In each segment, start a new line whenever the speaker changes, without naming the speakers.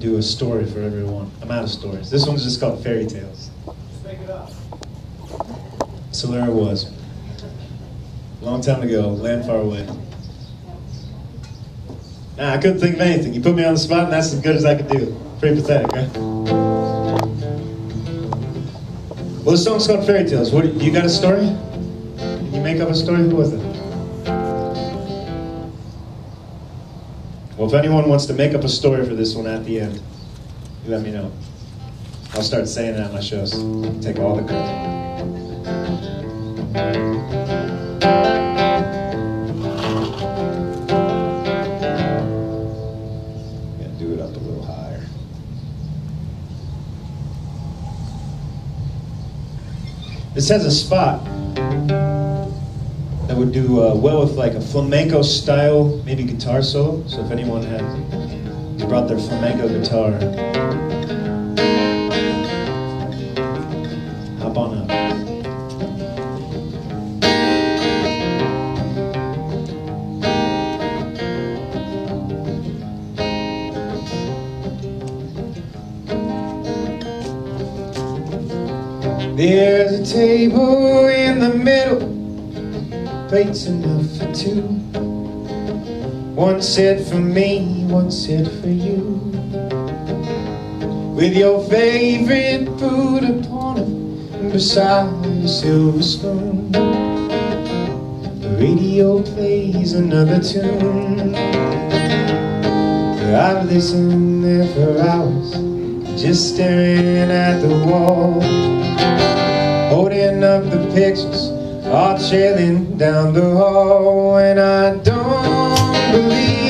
do a story for everyone. I'm out of stories. This one's just called Fairy Tales.
Just make it up.
So there it was. Long time ago, land far away. Nah, I couldn't think of anything. You put me on the spot, and that's as good as I could do. Pretty pathetic, huh? Well, the song's called Fairy Tales. What? You got a story? Can you make up a story? Who was it? Well, if anyone wants to make up a story for this one at the end, let me know. I'll start saying it at my shows. Take all the credit. This has a spot that would do uh, well with like a flamenco style, maybe guitar solo. So if anyone had brought their flamenco guitar, hop on up. There's a table in the middle, plates enough for two. One set for me, one set for you. With your favorite food upon it, beside a silver spoon. The radio plays another tune. I've listened there for hours, just staring at the wall holding up the pictures, all chilling down the hall. And I don't believe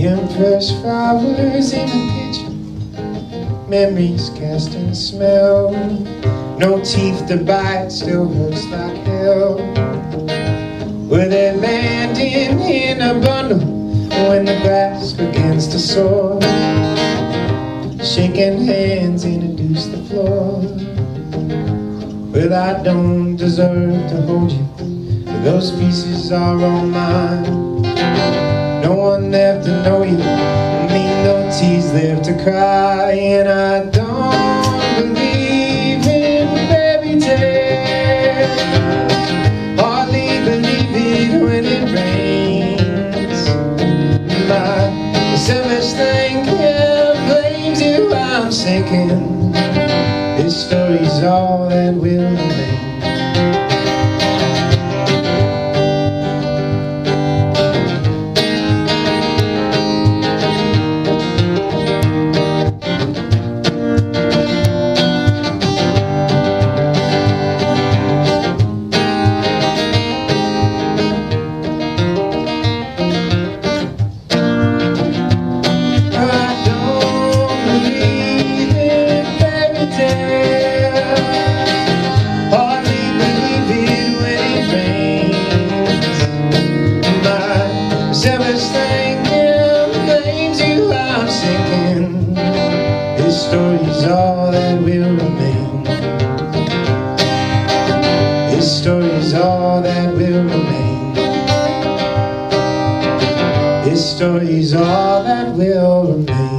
Impressed flowers in a picture Memories cast in smell. No teeth to bite, still hurts like hell. Were they landing in a bundle When the grass begins to soar. Shaking hands introduce the floor. Well, I don't deserve to hold you. Those pieces are all mine no one left to know you, me no tears left to cry, and I don't believe in fairy tales. Hardly believe it when it rains. My selfish thinking blames you. I'm sinking. This story's all that will sinking. This story's all that will remain. This story's all that will remain. This story's all that will remain.